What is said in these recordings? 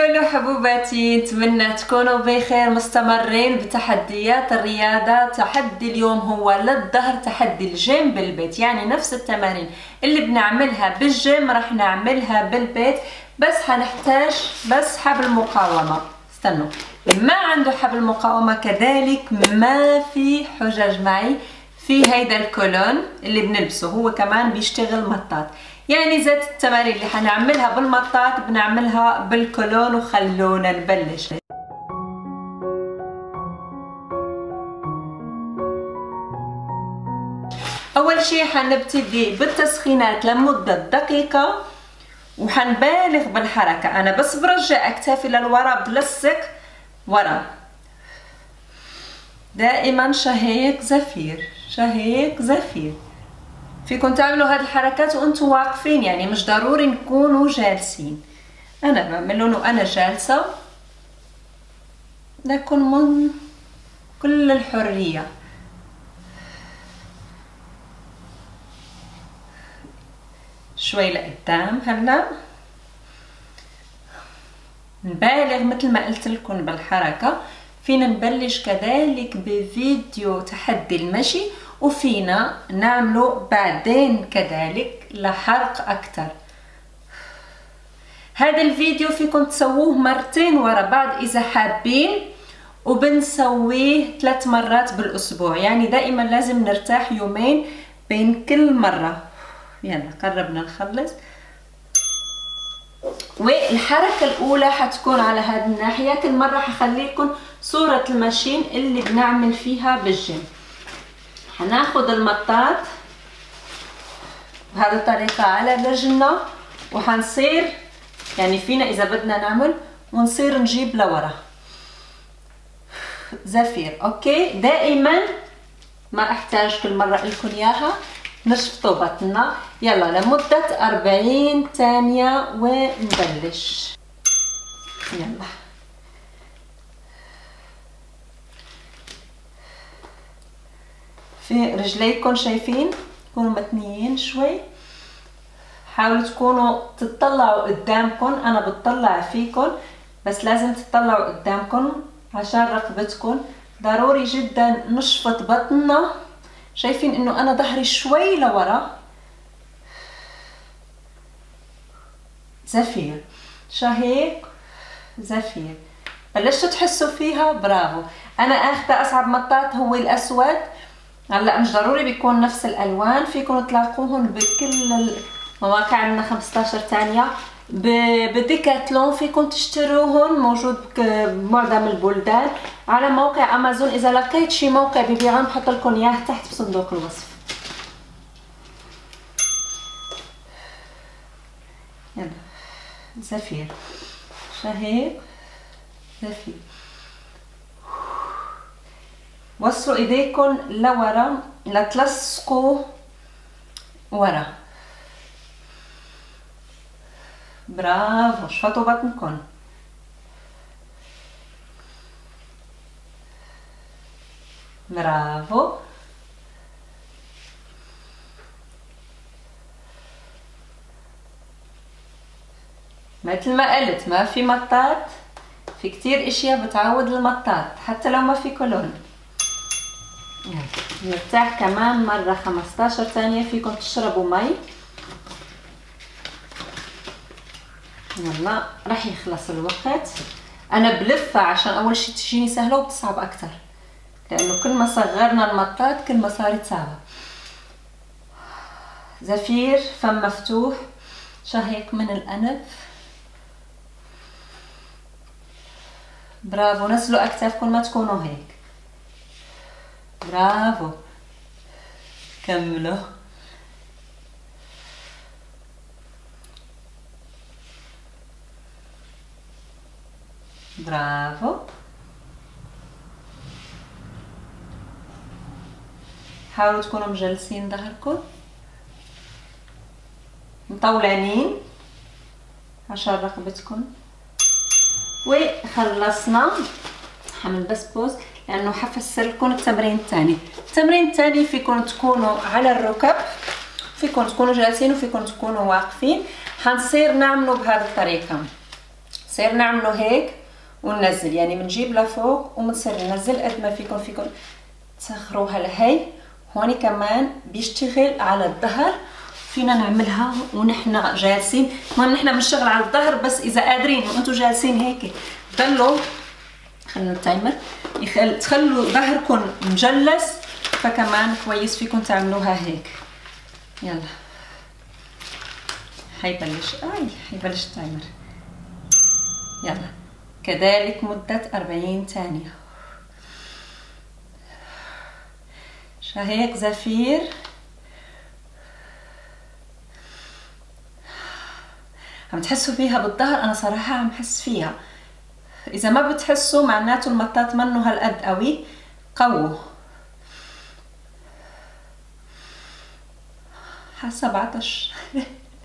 hello حبوباتي نتمنى تكونوا بخير مستمرين بتحديات الرياضة تحدي اليوم هو للظهر تحدي الجيم بالبيت. يعني نفس التمارين اللي بنعملها بالجيم راح نعملها بالبيت. بس حنحتاج بس حبل مقاومة استنوا. ما عنده حبل مقاومة كذلك؟ ما في حجج معي. في هيدا ال collant اللي بنلبسه هو كمان بيشتغل مطاط. يعني زيت التمارين اللي حنعملها بالمطاط بنعملها بالكولون وخلونا نبلش. أول شيء حنبتدي بالتسخينات لمدة دقيقة وحنبالغ بالحركة. أنا بس برجع اكتافي للورا بلصق ورا. دائما شهيق زفير شهيق زفير. فيكم تعملوا هذه الحركات وأنتم واقفين يعني مش ضروري نكونوا جالسين. أنا بعمل وأنا جالسة. لكن من كل الحرية. شوي لقدام هلا. نبالغ مثل ما قلت لكم بالحركة. فينا نبلش كذلك بفيديو تحدي المشي وفينا نعمله بعدين كذلك لحرق أكتر. هذا الفيديو فيكم تسووه مرتين ورا بعض إذا حابين وبنسويه ثلاث مرات بالأسبوع. يعني دائما لازم نرتاح يومين بين كل مرة. يلا قربنا نخلص. والحركة الأولى حتكون على هذه الناحية. كل مرة حخليكم صورة ال machine اللي بنعمل فيها بالجيم. هناخد المطاط بهذه الطريقة على رجلنا وحنصير يعني فينا إذا بدنا نعمل ونصير نجيب لورا. زفير okay؟ دائما ما أحتاج كل مرة لكم إياها. نشفطوا بطننا. يلا لمدة أربعين ثانية ونبلش. يلا. في رجليكم شايفين؟ تكونوا متنيين شوي. حاولوا تكونوا تطلعوا قدامكم أنا بتطلع فيكم بس لازم تطلعوا قدامكم عشان رقبتكم. ضروري جدا نشفط بطننا. شايفين إنه أنا ظهري شوي لورا. زفير. شهيق. زفير. بلشتوا تحسوا فيها؟ برافو. أنا أخذة أصعب مطاط هو الأسود. هلأ مش ضروري بيكون نفس الألوان فيكم تلاقوهم بكل المواقع عندنا 15 ثانية. بديكاتلون فيكم تشتروهم موجود بمعظم البلدان. على موقع أمازون إذا لقيت شي موقع ببيعهم بحط لكم إياه تحت بصندوق الوصف. يلا. زفير. شهيق زفير. وصلوا ايديكم لورا لتلصقوا ورا. برافو شفطوا بطنكم. برافو. مثل ما قلت ما في مطاط في كتير إشياء بتعود المطاط حتى لو ما في كولون. نرتاح كمان مرة 15 ثانية فيكم تشربوا مي. يلا راح يخلص الوقت. أنا بلفها عشان أول شي تجيني سهلة وبتصعب أكتر لأنه كل ما صغرنا المطاط كل ما صارت صعبة زفير فم مفتوح. شهيق من الأنف؟ برافو نزلوا اكتافكم ما تكونوا هيك. برافو كملوا برافو حاولوا تكونوا مجلسين ظهركم مطولانين عشان رقبتكم وخلصنا حمل بس لأنه حفسر لكم التمرين الثاني. التمرين الثاني فيكم تكونوا على الركب فيكم تكونوا جالسين وفيكم تكونوا واقفين. حنصير نعملوا بهذه الطريقة. بنصير نعمله هيك وننزل. يعني بنجيب لفوق وبنصير ننزل قد ما فيكم فيكم تسخروها لهي هون كمان بيشتغل على الظهر. فينا نعملها ونحن جالسين. كمان نحن بنشتغل على الظهر بس إذا قادرين وأنتم جالسين هيك. ضلوا خلينا ال timer. يخل... تخلوا ظهركم مجلس فكمان كويس فيكم تعملوها هيك. يلا. حيبلش. آي حيبلش ال timer. يلا. كذلك مدة أربعين ثانية. شهيق زفير؟ عم تحسوا فيها بالظهر؟ أنا صراحة عم حس فيها. إذا ما بتحسوا معناته المطاط منه هالقد قوي قووا. حاسة بعطش.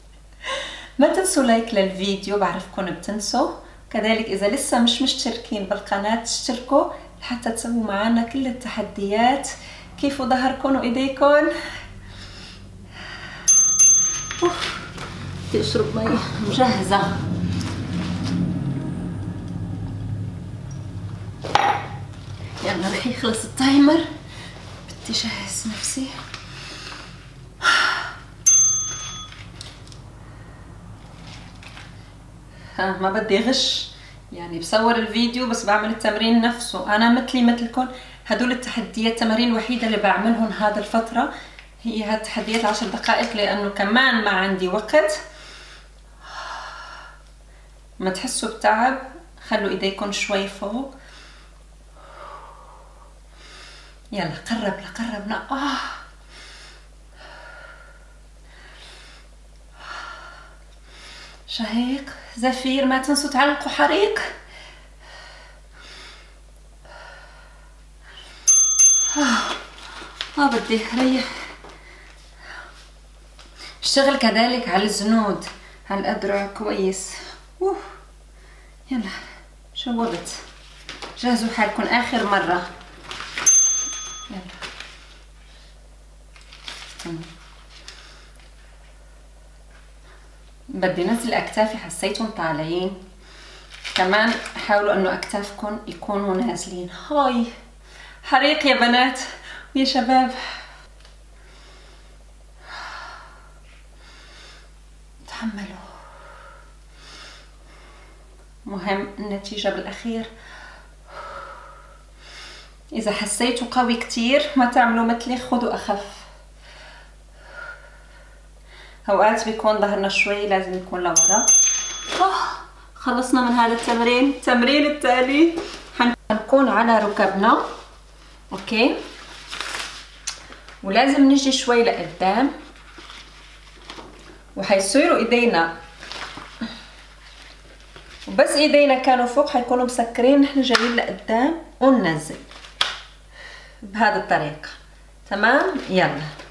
ما تنسوا like للفيديو بعرفكم بتنسوا. كذلك إذا لسه مش مشتركين بالقناة تشتركوا لحتى تسووا معنا كل التحديات. كيف ظهركم وإيديكم؟ بدي أشرب مي. مجهزة. يلا رح يخلص ال timer بدي جهز نفسي. ها ما بدي غش. يعني بصور الفيديو بس بعمل التمرين نفسه. أنا مثلي مثلكم هدول التحديات التمارين الوحيدة اللي بعملهم هذا الفترة. هي هالتحديات عشر دقائق لأنه كمان ما عندي وقت. ما تحسوا بتعب. خلوا ايديكم شوي فوق. يلا قرب لقربنا آه. شهيق زفير ما تنسوا تعلقوا حريق. آه. ما بدي ريح. اشتغل كذلك على الزنود. على الأذرع كويس. أوه. يلا شوقت جهزوا حالكم آخر مرة. بدي نزل أكتافي حسيتهم طالعين. كمان حاولوا إنه أكتافكم يكونوا نازلين. هاي حريق يا بنات ويا شباب. تحملوا. مهم النتيجة بالأخير. إذا حسيتوا قوي كتير ما تعملوا مثلي خذوا أخف. أوقات بيكون ظهرنا شوي لازم يكون لورا. خلصنا من هذا التمرين. التمرين التالي حنكون على ركبنا. أوكي. ولازم نجي شوي لقدام. وحيصيروا إيدينا. وبس إيدينا كانوا فوق حيكونوا مسكرين. نحن جايين لقدام وننزل. بهذه الطريقة. تمام؟ يلا.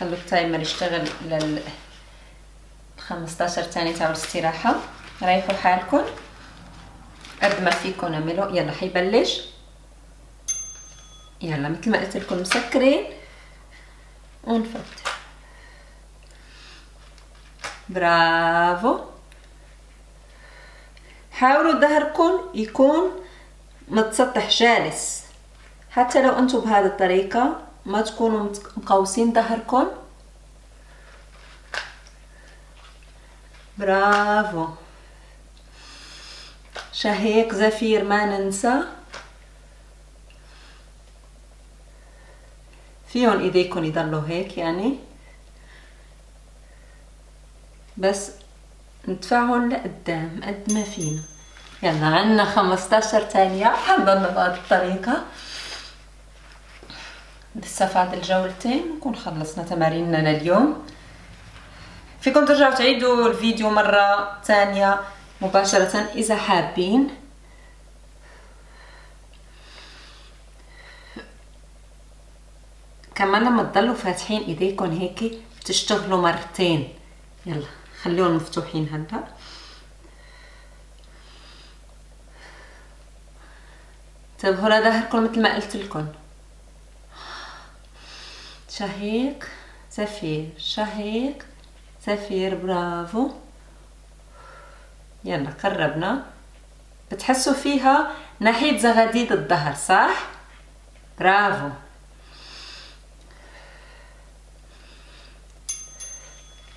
خلوا التايمر يشتغل لل 15 ثانية تاع الاستراحة ريحوا حالكم. قد ما فيكم اعملوا يلا حيبلش. يلا مثل ما قلت لكم مسكرين. ونفتح برافو. حاولوا ظهركم يكون متسطح جالس. حتى لو أنتم بهذه الطريقة ما تكونوا مقوسين ظهركم برافو شهيق زفير ما ننسى فيهم ايديكم يضلوا هيك يعني بس ندفعهم لقدام قد ما فينا يلا عنا 15 ثانية حنضلنا بهذه الطريقة لسه الجولتين نكون خلصنا تماريننا لليوم. فيكم ترجعوا تعيدوا الفيديو مرة ثانية مباشرة إذا حابين. كمان لما تضلوا فاتحين إيديكم هيك بتشتغلوا مرتين. يلا خليهم مفتوحين هلا. انتبهوا لظهركم مثل ما قلت لكم. شهيق زفير شهيق زفير برافو. يلا قربنا. بتحسوا فيها ناحية زغاديد الظهر صح؟ برافو.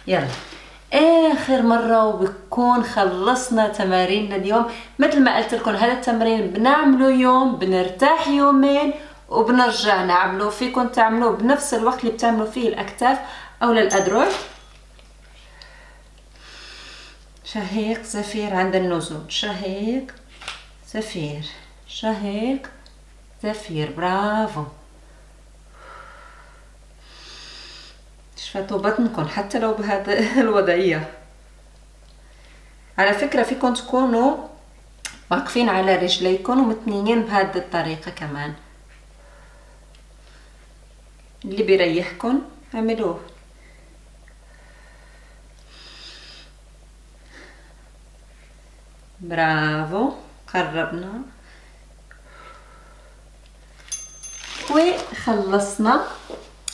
يلا. آخر مرة وبكون خلصنا تماريننا اليوم. مثل ما قلت لكم هذا التمرين بنعمله يوم بنرتاح يومين وبنرجع نعمله فيكم تعملوه بنفس الوقت اللي بتعملوا فيه الأكتاف أو للاذرع شهيق زفير عند النزول. شهيق زفير. شهيق زفير. برافو. شفتوا بطنكم حتى لو بهذه الوضعية. على فكرة فيكم تكونوا واقفين على رجليكم ومتنيين بهذه الطريقة كمان. اللي بيريحكم اعملوه. برافو قربنا. وخلصنا.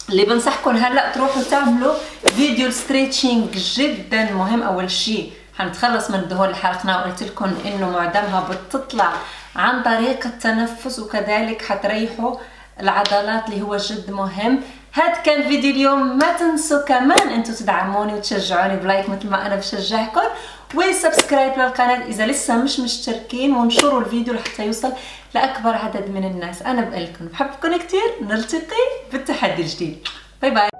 اللي بنصحكم هلأ تروحوا تعملوا فيديو stretching جدا مهم. أول شيء حنتخلص من الدهون اللي حرقناها. وقلت لكم إنه معدمها بتطلع عن طريق التنفس وكذلك حتريحوا العضلات اللي هو جد مهم. هاد كان فيديو اليوم ما تنسوا كمان أنتم تدعموني وتشجعوني ب like مثل ما أنا بشجعكم. و subscribe للقناة إذا لسه مش مشتركين وانشروا الفيديو لحتى يوصل لأكبر عدد من الناس. أنا بقلكم. بحبكم كتير. نلتقي بالتحدي الجديد. باي باي